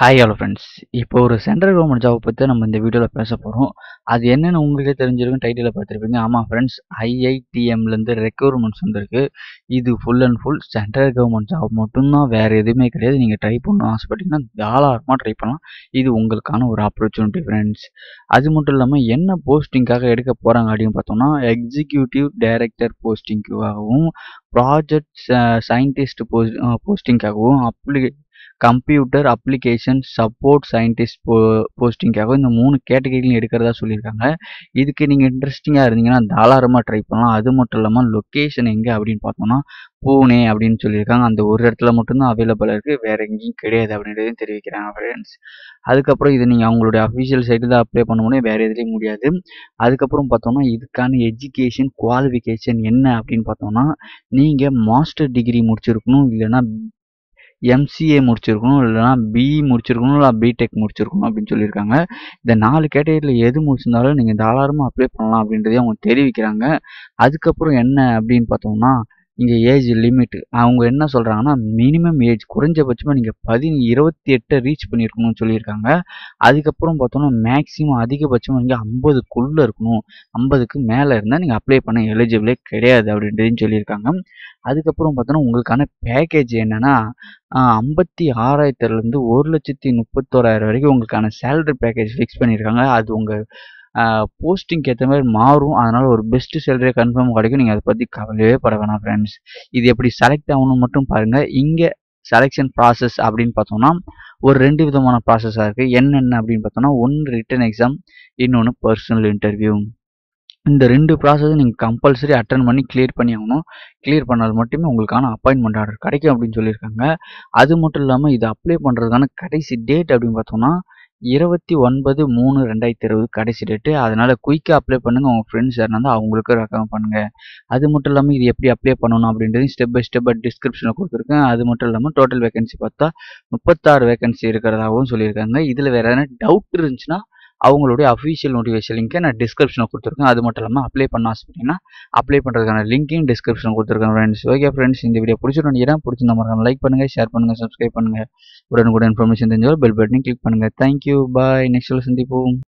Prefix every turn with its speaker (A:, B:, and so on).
A: Hi hello friends இப்போ ஒரு central government job பற்றி நம்ம இந்த வீடியோவில் பேச போகிறோம் அது என்னென்னு உங்களுக்கே தெரிஞ்சிருக்கும் டைட்டிலில் பார்த்துருப்பீங்க. ஆமாம் ஃப்ரெண்ட்ஸ் ஐஐடிஎம்லேருந்து ரெக்யூர்மெண்ட்ஸ் வந்துருக்கு. இது full and full central government job மட்டும்தான் வேறு எதுவுமே கிடையாது. நீங்கள் ட்ரை பண்ணணும் ஆசைப்பட்டீங்கன்னா தாராளமாக ட்ரை பண்ணலாம். இது உங்களுக்கான ஒரு ஆப்பர்ச்சுனிட்டி ஃப்ரெண்ட்ஸ் அது மட்டும் இல்லாமல் என்ன போஸ்டிங்காக எடுக்க போகிறாங்க அப்படின்னு பார்த்தோம்னா எக்ஸிக்யூட்டிவ் டைரக்டர் போஸ்டிங்காகவும் ப்ராஜெக்ட் சயின்டிஸ்ட் போஸ்ட் போஸ்டிங்காகவும் அப்ளி கம்ப்யூட்டர் அப்ளிகேஷன் சப்போர்ட் சயின்டிஸ்ட் போ போஸ்டிங்காக இந்த மூணு கேட்டகரிலையும் எடுக்கிறதா சொல்லியிருக்காங்க. இதுக்கு நீங்கள் இன்ட்ரெஸ்டிங்காக இருந்தீங்கன்னா தாராளமாக ட்ரை பண்ணலாம். அது மட்டும் இல்லாமல் லொக்கேஷன் எங்கே அப்படின்னு பார்த்தோம்னா பூனே அப்படின்னு சொல்லியிருக்காங்க. அந்த ஒரு இடத்துல மட்டும்தான் அவைலபிளாக இருக்குது வேறு எங்கேயும் கிடையாது அப்படின்றதையும் தெரிவிக்கிறாங்க ஃப்ரெண்ட்ஸ் அதுக்கப்புறம் இது நீங்கள் அவங்களுடைய அஃபிஷியல் சைட்டில் தான் அப்ளை பண்ண முடியும். வேறு எதுலேயும் முடியாது. அதுக்கப்புறம் பார்த்தோம்னா இதுக்கான எஜுகேஷன் குவாலிஃபிகேஷன் என்ன அப்படின்னு பார்த்தோம்னா நீங்கள் மாஸ்டர் டிகிரி முடிச்சிருக்கணும். இல்லைன்னா எம்சிஏ முடிச்சிருக்கணும் இல்லைனா பிஇ முடிச்சிருக்கணும் இல்லை பிடெக் முடிச்சிருக்கணும் அப்படின்னு சொல்லியிருக்காங்க. இந்த நாலு கேட்டகரியில் எது முடிச்சிருந்தாலும் நீங்கள் தாராளமாக அப்ளை பண்ணலாம் அப்படின்றதையும் அவங்க தெரிவிக்கிறாங்க. அதுக்கப்புறம் என்ன அப்படின்னு பார்த்தோம்னா இங்கே ஏஜ் லிமிட்டு அவங்க என்ன சொல்கிறாங்கன்னா மினிமம் ஏஜ் குறைஞ்சபட்சமாக நீங்கள் பதி இருபத்தி எட்டை ரீச் பண்ணியிருக்கணும்னு சொல்லியிருக்காங்க. அதுக்கப்புறம் பார்த்தோம்னா மேக்ஸிமம் அதிகபட்சமாக நீங்கள் ஐம்பதுக்குள்ளே இருக்கணும். ஐம்பதுக்கு மேலே இருந்தால் நீங்கள் அப்ளை பண்ண எலிஜிபிளே கிடையாது அப்படின்றதையும் சொல்லியிருக்காங்க. அதுக்கப்புறம் பார்த்தோன்னா உங்களுக்கான பேக்கேஜ் என்னென்னா ஐம்பத்தி ஆறாயிரத்துலேருந்து ஒரு லட்சத்தி முப்பத்தோராயிரம் வரைக்கும் உங்களுக்கான சேலரி பேக்கேஜ் ஃபிக்ஸ் பண்ணியிருக்காங்க. அது உங்கள் போஸ்டிங்க்கு ஏற்ற மாதிரி மாறும். அதனால் ஒரு பெஸ்ட்டு சேலரியை கன்ஃபார்ம் கிடைக்கும். நீங்கள் அதை பற்றி கவலையே பட வேணாம் ஃப்ரெண்ட்ஸ் இது எப்படி செலக்ட் ஆகணும் மட்டும் பாருங்கள் இங்கே செலெக்ஷன் ப்ராசஸ் அப்படின்னு பார்த்தோம்னா ஒரு ரெண்டு விதமான ப்ராசஸாக இருக்குது என்னென்ன அப்படின்னு பார்த்தோம்னா ஒன்று ரிட்டன் எக்ஸாம் இன்னொன்று பர்சனல் இன்டர்வியூ இந்த ரெண்டு ப்ராசஸும் நீங்கள் கம்பல்சரி அட்டன் பண்ணி கிளியர் பண்ணி ஆகணும். கிளியர் பண்ணால் மட்டுமே உங்களுக்கான அப்பாயின்மெண்ட் ஆர்டர் கிடைக்கும் அப்படின்னு சொல்லியிருக்காங்க. அது மட்டும் இல்லாமல் இது அப்ளை பண்ணுறதுக்கான கடைசி டேட் அப்படின்னு பார்த்தோம்னா இருபத்தி ஒன்பது மூணு ரெண்டாயிரத்தி இருபது கடைசி டேட்டு அதனால் குயிக்காக அப்ளை பண்ணுங்கள் உங்கள் ஃப்ரெண்ட்ஸ் யாருனா இருந்தால் அவங்களுக்கு ரெக்கமெண்ட் பண்ணுங்கள் அது மட்டும் இல்லாமல் இது எப்படி அப்ளை பண்ணணும் அப்படின்றது ஸ்டெப் பை ஸ்டெப் டிஸ்கிரிப்ஷனில் கொடுத்துருக்கேன். அது மட்டும் இல்லாமல் டோட்டல் வேகன்சி பார்த்தா முப்பத்தாறு வேகன்சி இருக்கிறதாகவும் சொல்லியிருக்காங்க. இதில் வேறு எதனா டவுட் இருந்துச்சுன்னா அவங்களுடைய அஃபீஷியல் நோட்டிஃபிகேஷன் லிங்க்கை நான் டிஸ்கிரிப்ஷனில் கொடுத்துருக்கேன். அது மட்டும் இல்லாமல் அப்ளை பண்ண ஆசைப்பட்டீங்கன்னா அப்ளை பண்ணுறதுக்கான லிங்க்கையும் டிஸ்கிரிப்ஷன் கொடுத்துருக்கேன் ஃப்ரெண்ட்ஸ் ஓகே ஃப்ரெண்ட்ஸ் இந்த வீடியோ பிடிச்சிருந்தீங்கன்னா பிடிச்சிருந்த மாதிரி லைக் பண்ணுங்கள் ஷேர் பண்ணுங்கள் சப்ஸ்கிரைப் பண்ணுங்கள் உடனுக்குடன் இன்ஃபர்மேஷன் தெரிஞ்சாலும் பெல் பட்டனையும் கிளிக் பண்ணுங்கள் தேங்க்யூ பாய் நெக்ஸ்ட் சந்திப்போம்.